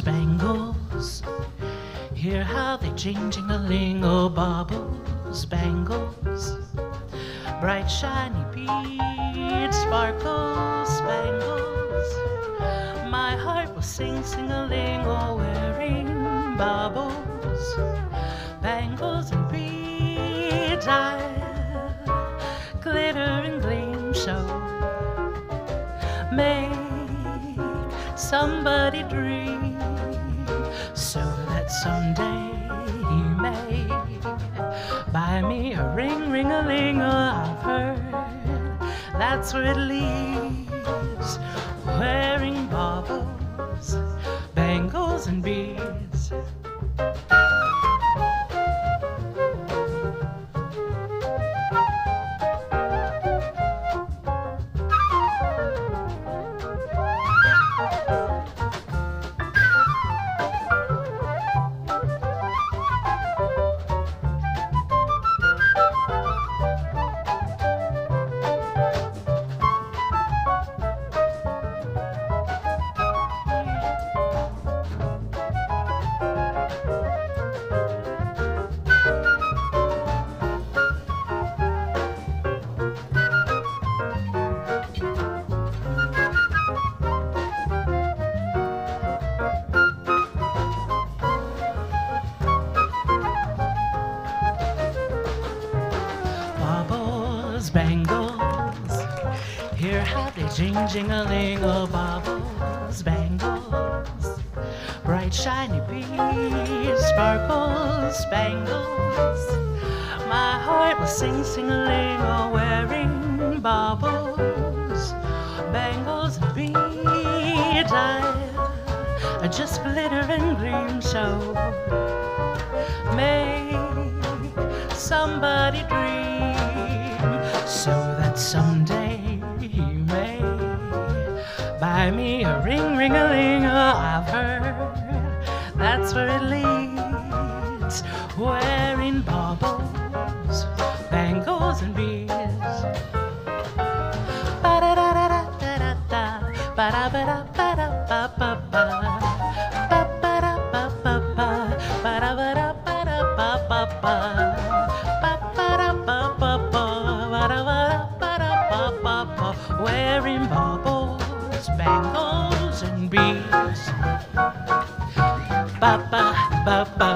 baubles. Hear how they changing a lingo baubles, bangles, bright shiny beads, sparkles, spangles. My heart will sing, sing a lingo, wearing baubles, bangles and beads. I glitter and gleam show. Make somebody dream so someday he may buy me a ring, ring a ling. I've heard that's where it leads. Wearing baubles, bangles, and beads. Bangles. Hear how they jing jing a ling oh baubles, bangles. Bright shiny beads, sparkles, spangles. My heart will sing sing a ling wearing baubles, bangles beads. I, just glitter and gleam so make somebody dream someday he may buy me a ring, ring a ling. I've heard that's where it leads, wearing baubles, bangles, and beads. Ba-da-da-da-da-da-da, ba-da-ba-da-ba-da-ba-ba-ba. Bangles, and bees. Ba ba ba ba